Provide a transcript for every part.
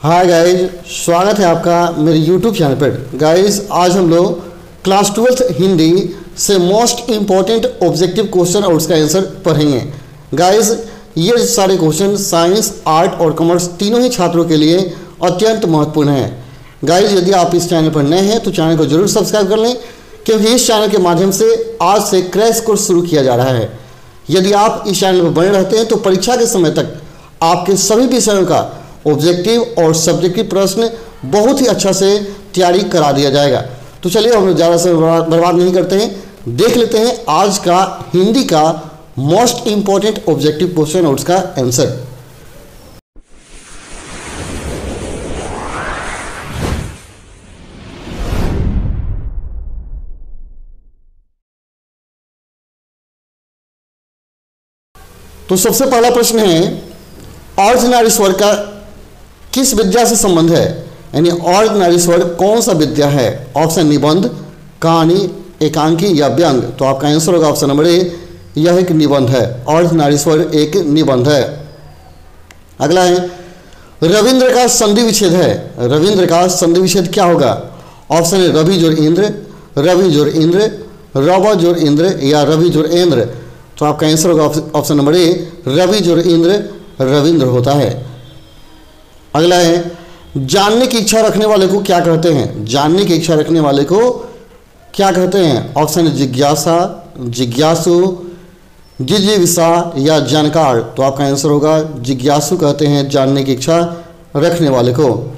Hi guys स्वागत है आपका मेरे यूट्यूब चैनल पर। गाइस आज हम लोग क्लास ट्वेल्थ हिंदी से मोस्ट इंपॉर्टेंट ऑब्जेक्टिव क्वेश्चन और उसका आंसर पढ़ेंगे। गाइस ये सारे क्वेश्चन साइंस आर्ट और कॉमर्स तीनों ही छात्रों के लिए अत्यंत महत्वपूर्ण है। गाइस यदि आप इस चैनल पर नए हैं तो चैनल को ज़रूर सब्सक्राइब कर लें, क्योंकि इस चैनल के माध्यम से आज से क्रैश कोर्स शुरू किया जा रहा है। यदि आप इस चैनल पर बने रहते हैं तो परीक्षा के समय तक आपके सभी विषयों का ऑब्जेक्टिव और सब्जेक्टिव प्रश्न बहुत ही अच्छा से तैयारी करा दिया जाएगा। तो चलिए, हम ज़्यादा से बर्बाद नहीं करते हैं। देख लेते हैं आज का हिंदी का मोस्ट इंपॉर्टेंट ऑब्जेक्टिव क्वेश्चन और उसका आंसर तो सबसे पहला प्रश्न है अर्धनारी स्वर का किस विद्या से संबंध है? यानी अर्धनारी स्वर कौन सा विद्या है? ऑप्शन निबंध, कहानी, एकांकी या व्यंग। तो आपका आंसर होगा ऑप्शन नंबर ए, यह एक निबंध है। अर्धनारी स्वर एक निबंध है। अगला है, रविंद्र का संधि विच्छेद है। रविंद्र का संधि विच्छेद क्या होगा? ऑप्शन है रवि ज़ोर इंद्र, रवि ज़ोर इंद्र, रव ज़ोर इंद्र या रवि ज़ोर इंद्र तो आपका आंसर होगा ऑप्शन नंबर ए, रवि ज़ोर इंद्र, रविंद्र होता है। अगला है, जानने की इच्छा रखने वाले को क्या कहते हैं? जानने की इच्छा रखने वाले को क्या कहते हैं? ऑप्शन है जिज्ञासा, जिज्ञासु, जिज्ञासा या जानकार। तो आपका आंसर होगा, जिज्ञासु कहते हैं जानने की इच्छा रखने वाले को।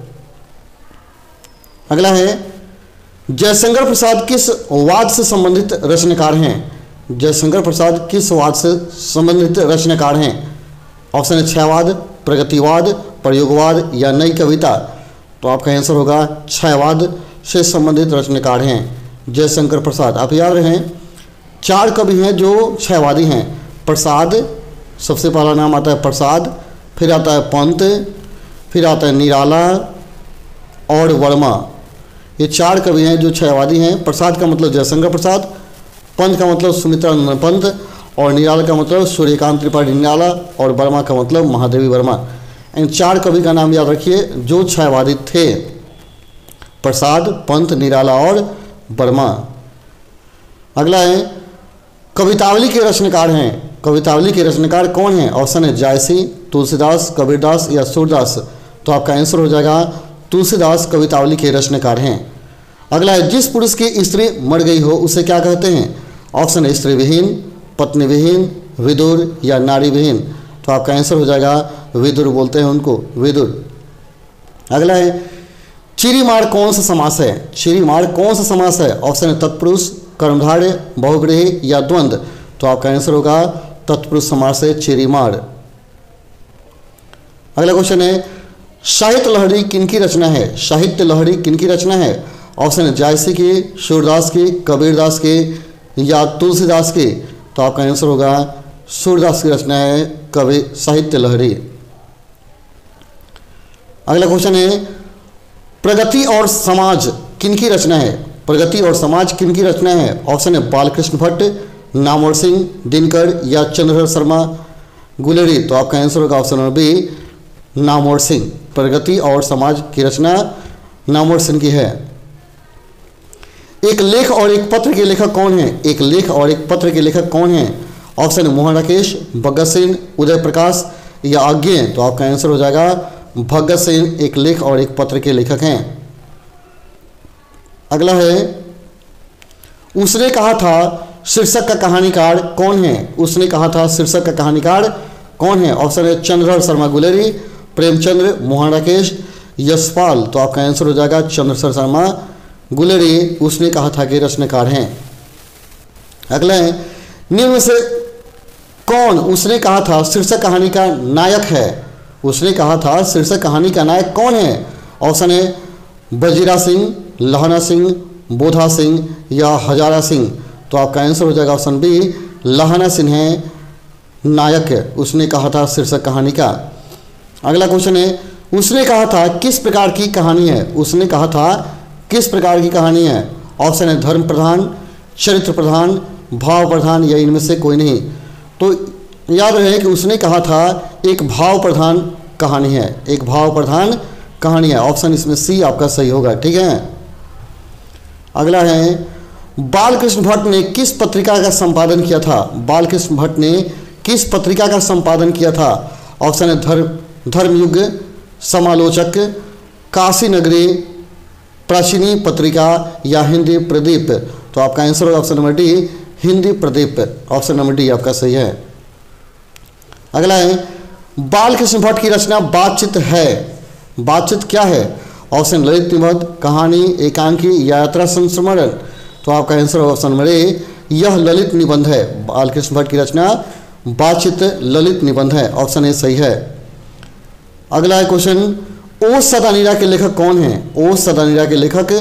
अगला है, जयशंकर प्रसाद किस वाद से संबंधित रचनाकार हैं? जयशंकर प्रसाद किस वाद से संबंधित रचनाकार हैं? ऑप्शन है छयवाद प्रगतिवाद, प्रयोगवाद या नई कविता? तो आपका आंसर होगा छयवाद से संबंधित रचनाकार हैं। जयशंकर प्रसाद, आप याद रहें चार कवि हैं जो छयवादी हैं। प्रसाद, सबसे पहला नाम आता है प्रसाद, फिर आता है पंत, फिर आता है निराला और वर्मा। ये चार कवि हैं जो छयवादी हैं। प्रसाद का मतलब जयशंकर प्रसाद, पंत का मतलब सुमित्रा पंत और निराला का मतलब सूर्यकांत त्रिपाठी निराला और वर्मा का मतलब महादेवी वर्मा। इन चार कवि का नाम याद रखिए, जो छायावादी थे। प्रसाद, पंत, निराला और वर्मा। अगला है, कवितावली के रचनाकार हैं। कवितावली के रचनाकार कौन है? ऑप्शन है जायसी, तुलसीदास, कबीरदास या सूरदास। तो आपका आंसर हो जाएगा, तुलसीदास कवितावली के रचनाकार हैं। अगला है, जिस पुरुष की स्त्री मर गई हो, उसे क्या कहते हैं? ऑप्शन है स्त्री विहीन पत्नी विहीन विदुर या नारी विहीन तो आपका आंसर हो जाएगा, विदुर बोलते हैं उनको, विदुर। अगला है चिरीमार कौन सा समास है? चिरीमार कौन सा समास है? ऑप्शन है तत्पुरुष कर्मधार्य बहुग्रही या द्वंद्व तो आपका आंसर होगा, तत्पुरुष समास है चिरीमार अगला क्वेश्चन है साहित्य लहरी किनकी रचना है? साहित्य लहरी किनकी रचना है? ऑप्शन है जायसी की, सूरदास की, कबीरदास की या तुलसीदास की? तो आपका आंसर होगा सूरदास की रचना है कवि साहित्य लहरी। अगला क्वेश्चन है, प्रगति और समाज किनकी रचना है? प्रगति और समाज किनकी रचना है? ऑप्शन है बालकृष्ण भट्ट, नामवर सिंह, दिनकर या चंद्रधर शर्मा गुलेरी। तो आपका आंसर होगा option number B Namvar Singh. प्रगति और समाज की रचना नामवर सिंह की है। एक लेख और एक पत्र के लेखक कौन है? एक लेख और एक पत्र के लेखक कौन है? ऑप्शन है मोहन राकेश, भगत सिंह उदय प्रकाश, या आज्ञे तो आपका आंसर हो जाएगा, भगत सिंह एक लेख और एक पत्र के लेखक हैं। अगला है, उसने कहा था, शीर्षक का कहानीकार कौन है? उसने कहा था, शीर्षक का कहानीकार कौन है? ऑप्शन है चंद्रधर शर्मा गुलेरी प्रेमचंद्र मोहन राकेश, यशपाल। तो आपका आंसर हो जाएगा चंद्रधर शर्मा। गुलेरी उसने कहा था कि रचनाकार हैं। अगला है, निम्न से कौन? उसने कहा था, शीर्षक कहानी का नायक है। उसने कहा था, शीर्षक कहानी का नायक कौन है? ऑप्शन है, बजीरा सिंह, लहना सिंह, बोधा सिंह या हजारा सिंह। तो आपका आंसर हो जाएगा ऑप्शन बी, लहना सिंह है, नायक उसने कहा था, शीर्षक कहानी का। अगला क्वेश्चन है, उसने कहा था, किस प्रकार की कहानी है? उसने कहा था किस प्रकार की कहानी है? ऑप्शन है धर्म प्रधान, चरित्र प्रधान, भाव प्रधान, या इनमें से कोई नहीं। तो याद रहे कि उसने कहा था, एक भाव प्रधान कहानी है। एक भाव प्रधान कहानियाँ ऑप्शन इसमें सी आपका सही होगा, ठीक है? अगला है, बालकृष्ण भट्ट ने किस पत्रिका का संपादन किया था? बालकृष्ण भट्ट ने किस पत्रिका का संपादन किया था? ऑप्शन है धर्म, धर्मयुग, समालोचक काशी नगरी प्राचीनी पत्रिका या हिंदी प्रदीप। तो आपका आंसर होगा option number D Hindi Pradeep. Option number D आपका सही है। अगला है, बालकृष्ण भट्ट की रचना बातचीत है। बातचीत क्या है? ऑप्शन ललित निबंध कहानी, एकांकी, यात्रा, संस्मरण। तो आपका आंसर होगा ऑप्शन नंबर ए यह ललित निबंध है। बालकृष्ण भट्ट की रचना बातचीत ललित निबंध है। ऑप्शन ए सही है। अगला है क्वेश्चन ओ सदानीरा के लेखक कौन है? ओ सदानीरा के लेखक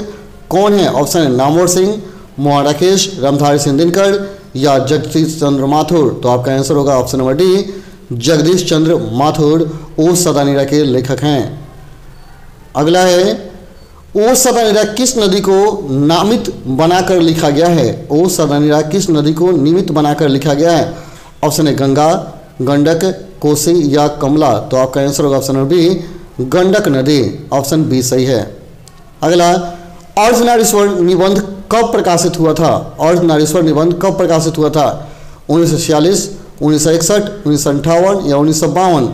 कौन है? ऑप्शन है नामवर सिंह, मोहन राकेश, रामधारी सिंह दिनकर या जगदीश चंद्र माथुर। तो आपका आंसर होगा option number D, Jagdish Chandra Mathur O Sadanira के लेखक हैं। अगला है ओ सदानीरा किस नदी को नामित बनाकर लिखा गया है? ओ सदानीरा किस नदी को निमित बनाकर लिखा गया है? ऑप्शन है गंगा, गंडक, कोसी या कमला। तो आपका आंसर होगा ऑप्शन नंबर बी गंडक नदी, ऑप्शन बी सही है। अगला अर्धनारीश्वर निबंध कब प्रकाशित हुआ था? अर्धनारीश्वर निबंध कब प्रकाशित हुआ था? उन्नीस सौ छियालीस, उन्नीस सौ इकसठ, उन्नीस सौ अंठावन या उन्नीस सौ बावन?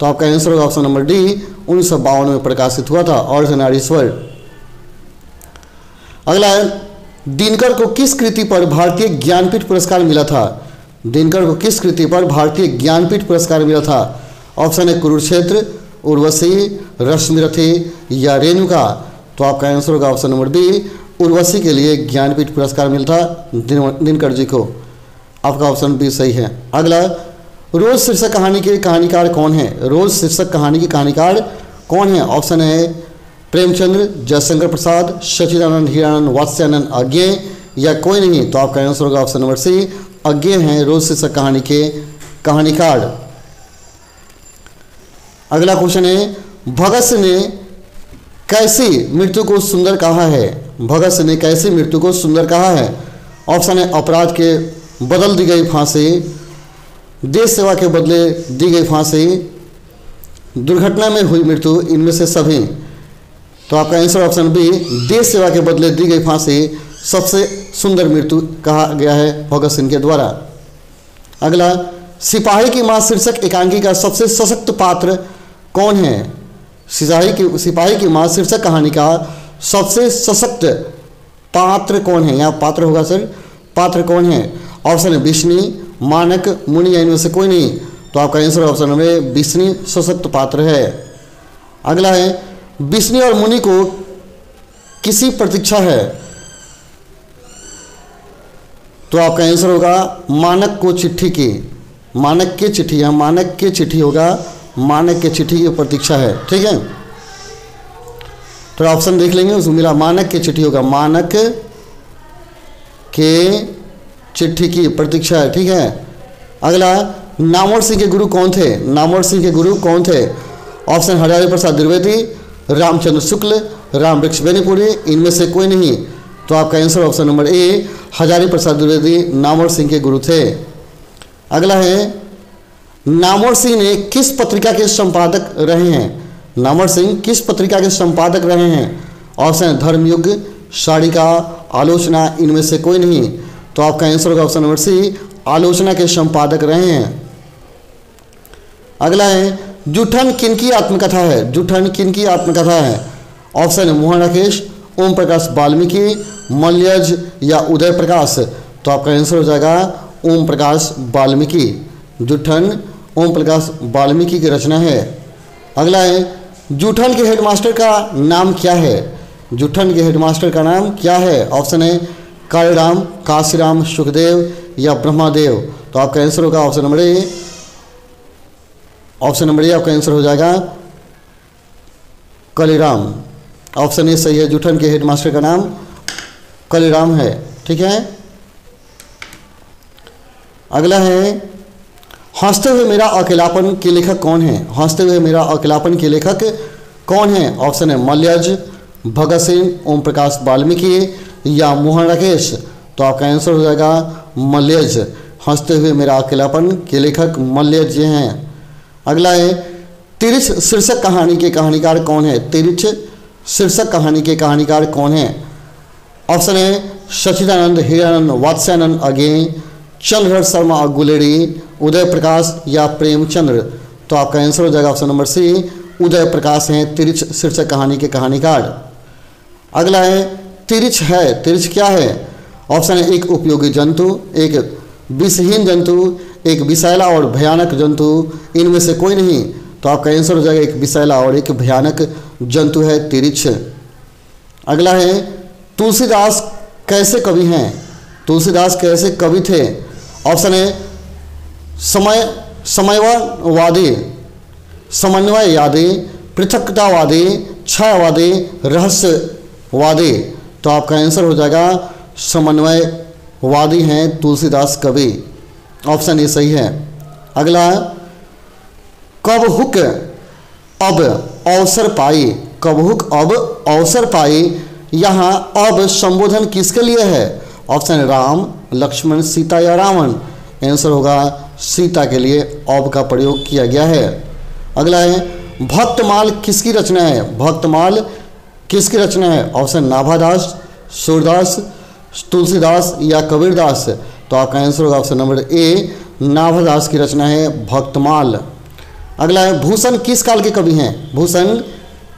तो आपका आंसर होगा ऑप्शन नंबर डी उन्नीस सौ बावन में प्रकाशित हुआ था अर्धनारीश्वर अगला है दिनकर को किस कृति पर भारतीय ज्ञानपीठ पुरस्कार मिला था? दिनकर को किस कृति पर भारतीय ज्ञानपीठ पुरस्कार मिला था? ऑप्शन है कुरुक्षेत्र उर्वशी रश्मिरथी या रेणुका तो आपका आंसर होगा ऑप्शन नंबर बी उर्वशी के लिए ज्ञानपीठ पुरस्कार मिलता दिनकर जी को। आपका ऑप्शन बी सही है। अगला, रोज शीर्षक कहानी के कहानीकार कौन है? रोज शीर्षक कहानी के कहानीकार कौन है? ऑप्शन है प्रेमचंद्र जयशंकर प्रसाद, सचिदानंद हीरानंद, वात्स्यानंद अज्ञे या कोई नहीं? तो आपका आंसर होगा ऑप्शन नंबर सी अज्ञे हैं रोज शीर्षक कहानी के कहानीकार। अगला क्वेश्चन है, भगत सिंह ने कैसी मृत्यु को सुंदर कहा है? भगत सिंह ने कैसी मृत्यु को सुंदर कहा है? ऑप्शन है, अपराध के बदल दी गई फांसी। देश सेवा के बदले दी गई फांसी। दुर्घटना में हुई मृत्यु, इनमें से सभी। तो आपका आंसर ऑप्शन बी देश सेवा के बदले दी गई फांसी, सबसे सुंदर मृत्यु कहा गया है भगत सिंह के द्वारा। अगला, सिपाही की माँ शीर्षक एकांकी का सबसे सशक्त पात्र कौन है? सिपाही की सिपाही की माँ शीर्षक कहानी का सबसे सशक्त पात्र कौन है? यहाँ पात्र होगा सर। पात्र कौन है? ऑप्शन है विष्णु, मानक, मुनि, या इनमें से कोई नहीं। तो आपका आंसर ऑप्शन नंबर विष्णु सशक्त पात्र है। अगला है, विष्णु और मुनि को किसी प्रतीक्षा है? तो आपका आंसर होगा मानक को चिट्ठी की। मानक के चिट्ठी, यहाँ मानक के चिट्ठी होगा। मानक के चिट्ठी की प्रतीक्षा है। ठीक है? तो ऑप्शन देख लेंगे, उसमें मिला मानक के चिट्ठी होगा मानक के चिट्ठी की प्रतीक्षा है। ठीक है? अगला, नामवर सिंह के गुरु कौन थे? नामवर सिंह के गुरु कौन थे? ऑप्शन हरियाली प्रसाद द्विवेदी, रामचंद्र शुक्ल, राम वृक्ष बेनीपुरी, इनमें से कोई नहीं। तो आपका answer option number A Hazari Prasad Dwivedi, Namvar Singh के गुरु थे। अगला है नामवर सिंह ने किस पत्रिका के संपादक रहे हैं? नामवर सिंह किस पत्रिका के संपादक रहे हैं? ऑप्शन धर्मयुग साड़िका आलोचना, इनमें से कोई नहीं। तो आपका आंसर होगा ऑप्शन नंबर सी, आलोचना के संपादक रहे हैं। अगला है, जुठन किन की आत्मकथा है? जुठन किन की आत्मकथा है? ऑप्शन है मोहन राकेश ओम प्रकाश वाल्मीकि मल्यज या उदय प्रकाश तो आपका आंसर हो जाएगा ओम प्रकाश वाल्मीकि। जुठन ओम प्रकाश वाल्मीकि की रचना है। अगला है, जूठन के हेडमास्टर का नाम क्या है? जूठन के हेडमास्टर का नाम क्या है? ऑप्शन है, कालीराम, काशीराम, सुखदेव या ब्रह्मादेव। तो आपका आंसर होगा option number A option number A आपका आंसर हो जाएगा, कलीराम। ऑप्शन ए सही है, जूठन के हेडमास्टर का नाम कलीराम है। ठीक है? अगला है हँसते हुए मेरा अकेलापन के लेखक कौन है? हँसते हुए मेरा अकेलापन के लेखक कौन है? ऑप्शन है मल्यज भगत सिंह ओम प्रकाश वाल्मीकि या मोहन राकेश। तो आपका आंसर हो जाएगा मल्यज हँसते हुए मेरा अकेलापन के लेखक मल्यज ये हैं। अगला है तिरिच शीर्षक कहानी के कहानीकार कौन है? तिरिच शीर्षक कहानी के कहानीकार कौन है? ऑप्शन है सचिदानंद हिरानंद, वात्स्यानंद अगे चंद्रहर शर्मा गुलेरी उदय प्रकाश या प्रेमचंद्र। तो आपका आंसर हो जाएगा ऑप्शन नंबर सी उदय प्रकाश हैं, तिरिच शीर्षक कहानी के कहानीकार। अगला है, तिरिच है, तिरिच क्या है? ऑप्शन है, एक उपयोगी जंतु, एक विषहीन जंतु, एक विषैला और भयानक जंतु। इनमें से कोई नहीं। तो आपका आंसर हो जाएगा, एक विषैला और एक भयानक जंतु है, तिरिच। अगला है, तुलसीदास कैसे कवि हैं? तुलसीदास कैसे कवि थे? ऑप्शन है समय, समयवादी, समन्वयवादी, पृथकतावादी छायावादी रहस्यवादी। तो आपका आंसर हो जाएगा, समन्वयवादी हैं तुलसीदास कवि। ऑप्शन ये सही है। अगला, कब हुक अब अवसर पाई? कब हुक अब अवसर पाई? यहाँ अब संबोधन किसके लिए है? ऑप्शन राम, लक्ष्मण, सीता या रावण। आंसर होगा सीता के लिए अब का प्रयोग किया गया है। अगला है, भक्तमाल किसकी रचना है? भक्तमाल किसकी रचना है? ऑप्शन नाभादास, सूरदास, तुलसीदास या कबीरदास। तो आपका आंसर होगा ऑप्शन नंबर ए, नाभादास की रचना है भक्तमाल। अगला है, भूषण किस काल के कवि हैं? भूषण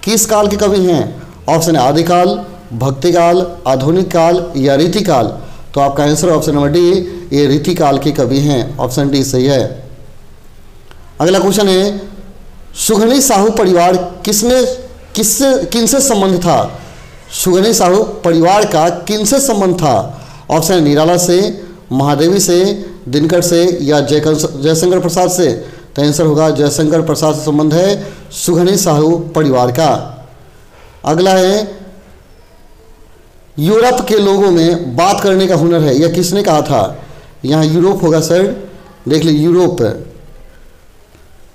किस काल के कवि हैं? ऑप्शन है आदिकाल, भक्तिकाल, आधुनिक काल या रीतिकाल तो आपका आंसर ऑप्शन नंबर डी ये रीतिकाल के कवि हैं ऑप्शन डी सही है। अगला क्वेश्चन है, सुघनी साहू परिवार किसने किससे, किनसे संबंध था? सुघनी साहू परिवार का किनसे संबंध था? ऑप्शन निराला से, महादेवी से, दिनकर से, या जयशंकर प्रसाद से? तो आंसर होगा जयशंकर प्रसाद से संबंध है, सुघनी साहू परिवार का। अगला है, यूरोप के लोगों में बात करने का हुनर है, यह किसने कहा था? यहाँ यूरोप होगा सर। देख लीजिए, यूरोप।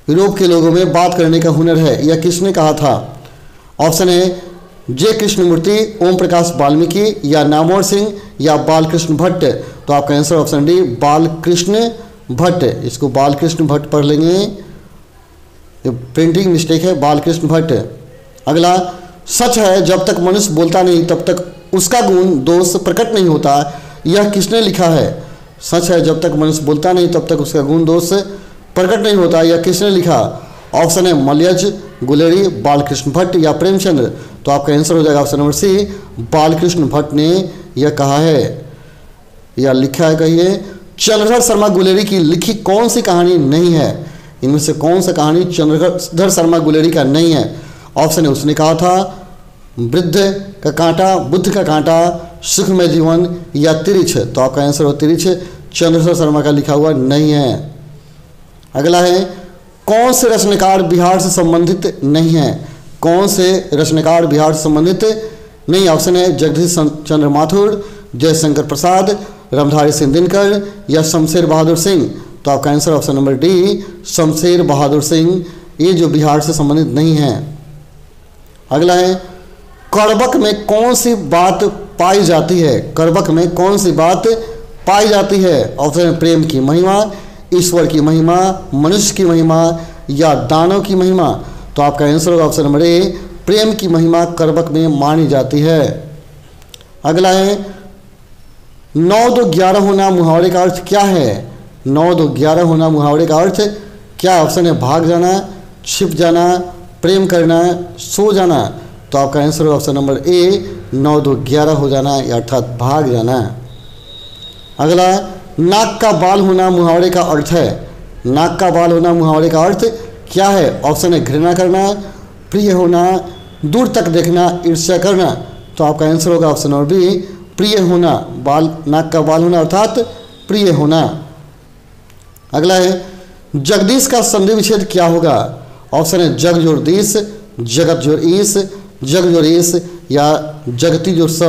यूरोप के लोगों में बात करने का हुनर है, यह किसने कहा था? ऑप्शन है जे कृष्णमूर्ति, ओम प्रकाश वाल्मीकि, या नामोर सिंह, या बालकृष्ण भट्ट। तो आपका answer option D, Balkrishna Bhatt. इसको बालकृष्ण भट्ट पढ़ लेंगे। प्रिंटिंग मिस्टेक है, बालकृष्ण भट्ट। अगला, सच है, जब तक मनुष्य बोलता नहीं, तब तक उसका गुण दोष प्रकट नहीं होता। यह किसने लिखा है? सच है, जब तक मनुष्य बोलता नहीं, तब तक उसका गुण दोष प्रकट नहीं होता। या किसने लिखा? ऑप्शन है मलयज, गुलेरी, बालकृष्ण भट्ट या प्रेमचंद्र। तो आपका आंसर हो जाएगा option number C Balkrishna Bhatt ने यह कहा है। या लिखा है कहिए, चंद्रधर शर्मा गुलेरी की लिखी कौन सी कहानी नहीं है? इनमें से कौन सा कहानी चंद्रधर शर्मा गुलेरी का नहीं है? ऑप्शन है, उसने कहा था, वृद्ध का कांटा, बुद्ध का कांटा सुख में जीवन या तिरिछ तो आपका आंसर हो तिरिछ चंद्रशेखर शर्मा का लिखा हुआ नहीं है। अगला है, कौन से रचनाकार बिहार से संबंधित नहीं है? कौन से रचनाकार बिहार से संबंधित नहीं? ऑप्शन है, जगदीश चंद्र माथुर, जयशंकर प्रसाद, रामधारी सिंह दिनकर या शमशेर बहादुर सिंह। तो आपका answer option number D Shamsher Bahadur Singh. ये जो बिहार से संबंधित नहीं है। अगला है, कड़बक में कौन सी बात पाई जाती है। करबक में कौन सी बात पाई जाती है? ऑप्शन प्रेम की महिमा, ईश्वर की महिमा, मनुष्य की महिमा या दानव की महिमा? तो आपका आंसर होगा ऑप्शन नंबर ए प्रेम की महिमा करबक में मानी जाती है। अगला है, नौ दो ग्यारह होना मुहावरे का अर्थ क्या है? नौ दो ग्यारह होना मुहावरे का अर्थ क्या? ऑप्शन है, भाग जाना, छिप जाना, प्रेम करना, सो जाना। तो आपका आंसर होगा ऑप्शन नंबर ए नौ दो ग्यारह हो जाना अर्थात भाग जाना अगला, नाक का बाल होना मुहावरे का अर्थ है। नाक का बाल होना मुहावरे का अर्थ क्या है? ऑप्शन है घृणा करना, प्रिय होना, दूर तक देखना, ईर्ष्या करना। तो आपका आंसर होगा ऑप्शन नंबर बी, प्रिय होना, बाल, नाक का बाल होना अर्थात प्रिय होना। अगला है, जगदीश का संधि विच्छेद क्या होगा? ऑप्शन है जग ज़ोर दीस जगत ज़ोर ईस जग जो रेस या जगती जो स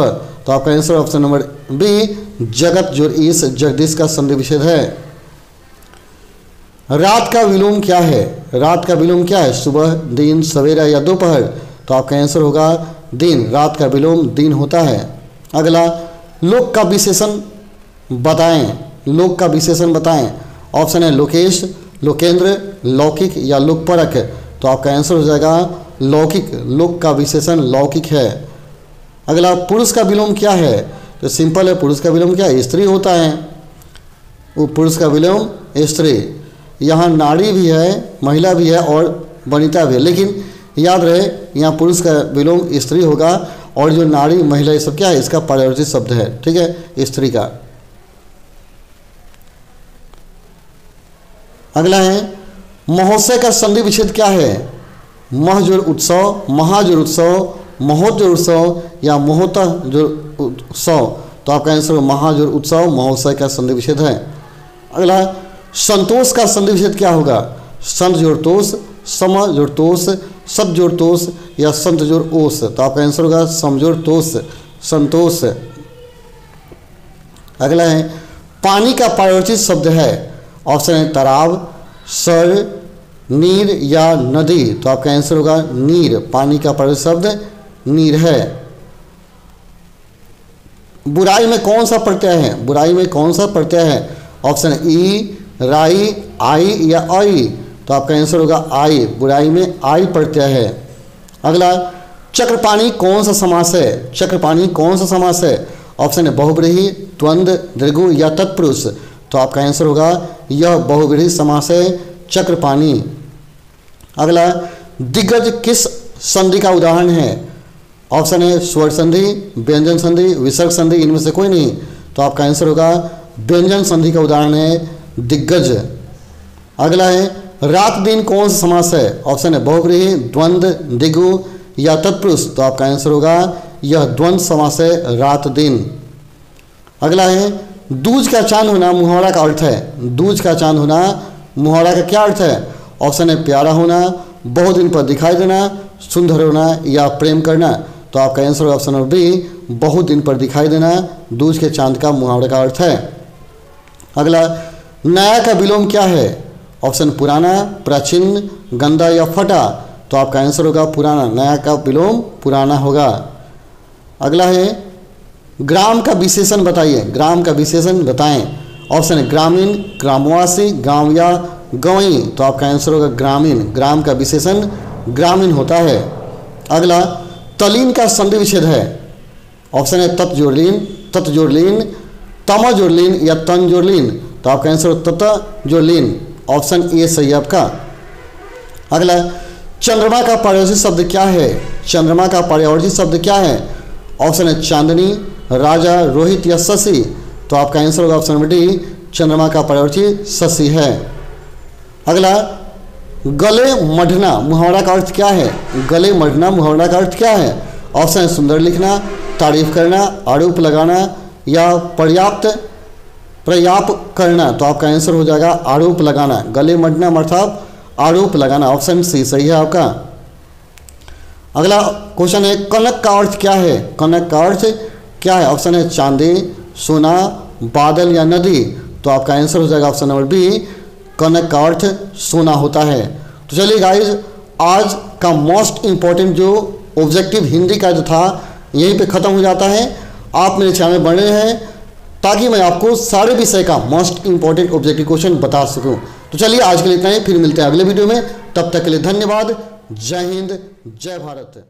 तो आपका आंसर ऑप्शन नंबर बी जगत जो ईस जगदीश का संधि विषेद है। रात का विलोम क्या है? रात का विलोम क्या है? सुबह, दिन, सवेरा या दोपहर? तो आपका आंसर होगा दिन। रात का विलोम दिन होता है। अगला, लोक का विशेषण बताएँ। लोक का विशेषण बताएँ। ऑप्शन है लोकेश, लोकेंद्र, लौकिक या लोकपरक। तो आपका आंसर हो जाएगा लौकिक, लोक का विशेषण लौकिक है। अगला, पुरुष का विलोम क्या है? तो सिंपल है, पुरुष का विलोम क्या स्त्री होता है। वो पुरुष का विलोम स्त्री। यहाँ नारी भी है, महिला भी है और वनिता भी है। लेकिन याद रहे, यहाँ पुरुष का विलोम स्त्री होगा और जो नारी महिला, ये सब क्या है? इसका पारिवर्तित शब्द है। ठीक है? स्त्री का। अगला है महोत्सव का संधि विच्छेद क्या है? महजोर उत्सव, महाजुर उत्सव, महोत्सव उत्सव या महोत्ता जो उत्सव। तो आपका आंसर महाजोर उत्सव, महोत्सव का संधि विच्छेद है। अगला, संतोष का संधि विच्छेद क्या होगा? संत जोड़ तोष, सम तोष सब तोष या संत ओस। तो आपका आंसर होगा समजोड़ तोष, संतोष। अगला है, पानी का पारिवर्तित शब्द है। ऑप्शन है तालाब सर नीर या नदी? तो आपका आंसर होगा नीर। पानी का पारिवर्तित शब्द नीर है। बुराई में कौन सा प्रत्यय है? बुराई में कौन सा प्रत्यय है? ऑप्शन ई राई, आई या आई? तो आपका आंसर होगा आई। बुराई में आई प्रत्यय है। अगला, चक्रपाणी कौन सा समास है? चक्रपाणी कौन सा समास है? ऑप्शन है बहुब्रीही द्वंद, दृगु या तत्पुरुष। तो आपका आंसर होगा यह बहुब्रीही समास है। चक्रपाणी अगला, दिग्गज किस संधि का उदाहरण है? ऑप्शन है स्वर संधि, व्यंजन संधि, विसर्ग संधि, इनमें से कोई नहीं। तो आपका आंसर होगा, व्यंजन संधि का उदाहरण है दिग्गज। अगला है, रात दिन कौन सा समास है? ऑप्शन है बहुब्रीही द्वंद, दिगु या तत्पुरुष। तो आपका आंसर होगा, यह द्वंद समास है रात दिन। अगला है, दूज का चाँद होना मुहावरा का अर्थ है। दूज का चाँद होना मुहावरा का क्या अर्थ है? ऑप्शन है, प्यारा होना, बहुत दिन पर दिखाई देना, सुंदर होना या प्रेम करना। तो आपका आंसर ऑप्शन नंबर बी बहुत दिन पर दिखाई देना, दूज के चाँद का मुहावरे का अर्थ है। अगला, नया का विलोम क्या है? ऑप्शन पुराना, प्राचीन, गंदा या फटा। तो आपका आंसर होगा पुराना। नया का विलोम पुराना होगा। अगला है, ग्राम का विशेषण बताइए। ग्राम का विशेषण बताएँ। ऑप्शन है ग्रामीण, ग्रामवासी, गाँव या गवई। तो आपका आंसर होगा ग्रामीण। ग्राम का विशेषण ग्रामीण होता है। अगला, तलीन का संधि विच्छेद है। ऑप्शन है तत् जोड़लीन तत् जोड़लीन तम जोड़लीन या तन जोड़लीन तो आपका आंसर हो तत जोड़लीन ऑप्शन ए सही है आपका। अगला, चंद्रमा का पारिवर्तित शब्द क्या है? चंद्रमा का पारिवर्तित शब्द क्या है? ऑप्शन है चांदनी, राजा, रोहित या शशि। तो आपका आंसर होगा ऑप्शन नंबर डी, चंद्रमा का पारिवर्तित शशि है। अगला, गले मढ़ना मुहावरा का अर्थ क्या है? गले मढ़ना मुहावरा का अर्थ क्या है? ऑप्शन सुंदर लिखना, तारीफ़ करना, आरोप लगाना या पर्याप्त प्रयाप करना। तो आपका आंसर हो जाएगा आरोप लगाना। गले मढ़ना अर्थात आरोप लगाना। ऑप्शन सी सही है आपका। अगला क्वेश्चन है, कनक का अर्थ क्या है? कनक का अर्थ क्या है? ऑप्शन है चांदी, सोना बादल या नदी तो आपका आंसर हो जाएगा ऑप्शन नंबर बी कनक का अर्थ सोना होता है। तो चलिए गाइज़ आज का मोस्ट इम्पोर्टेंट जो ऑब्जेक्टिव हिंदी का जो था, यहीं पे ख़त्म हो जाता है। आप मेरे चैनल में बने हैं, ताकि मैं आपको सारे विषय का मोस्ट इंपॉर्टेंट ऑब्जेक्टिव क्वेश्चन बता सकूँ। तो चलिए आज के लिए इतना ही, फिर मिलते हैं अगले वीडियो में। तब तक के लिए धन्यवाद। जय हिंद, जय भारत।